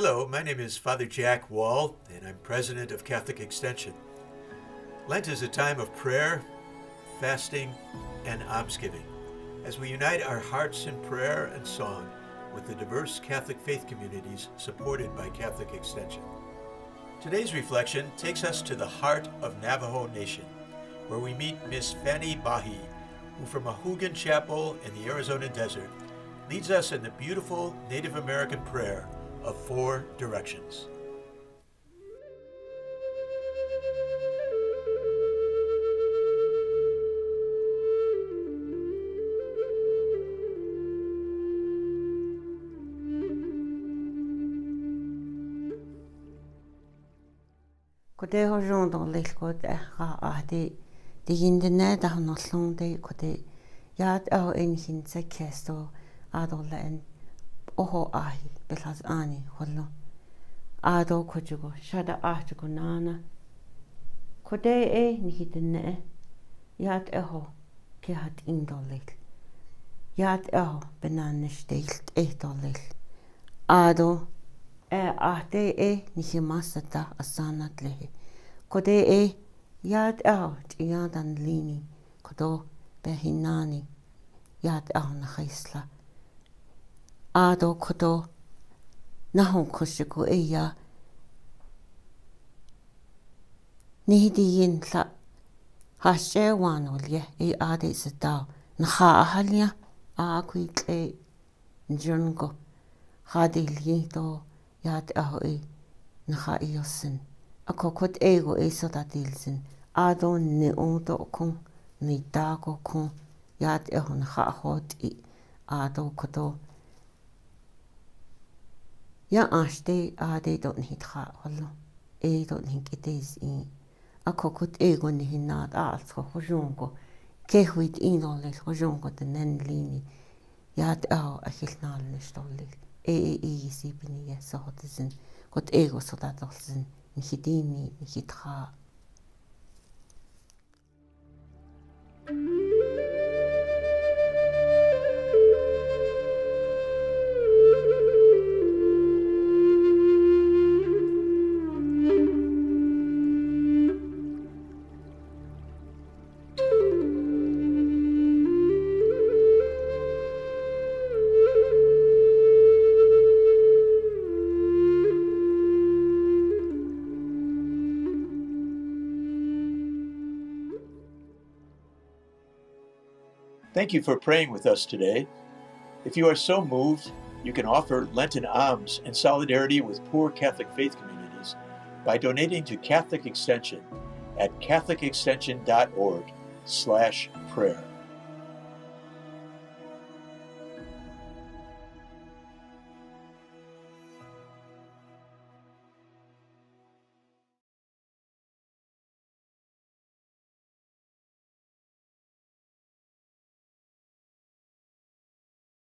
Hello, my name is Father Jack Wall, and I'm president of Catholic Extension. Lent is a time of prayer, fasting, and almsgiving as we unite our hearts in prayer and song with the diverse Catholic faith communities supported by Catholic Extension. Today's reflection takes us to the heart of Navajo Nation, where we meet Miss Fanny Bahi, who from a Hugan chapel in the Arizona desert leads us in the beautiful Native American prayer of four directions. Кодэ хожон дурлалгууд ахаати дигиндэнэ дахноллон дэ кодэ яат аа эн хинцэ кэсто аа дурлаа эн oho ahi belas ani hollo ado kojugo shada ahtugo nana kode e nihitenne yat eho kehat indolil yat eho benannesteilt ehtolil ado e ahte e nihimasata asanatlehi kode e yat eho tiyadan lini kodo behinani yat eho nahisla аадо кото нахон куску ия нидиин ла хашэван улья и аадэ сэтаа наха ахалия аакуитлэ джунго хадилги то яат ахой наха иорсэн акокот эго эсодатилсэн аадон не онто кун нитааго кун яат эхнаха ахот и аадо кото я ааштэй аадэй дон хитха холло ээ дон хинкэтэс и акокут эгон хиннаат аалсго хужунго кэхвит инолэл хужунго тэнэн лини яат аа ахилнаалны штоллиг ээ ээ сипни я сохотсэн гот эгосодатлсэн хидини хитха Thank you for praying with us today. If you are so moved, you can offer Lenten alms in solidarity with poor Catholic faith communities by donating to Catholic Extension at catholicextension.org slash prayer.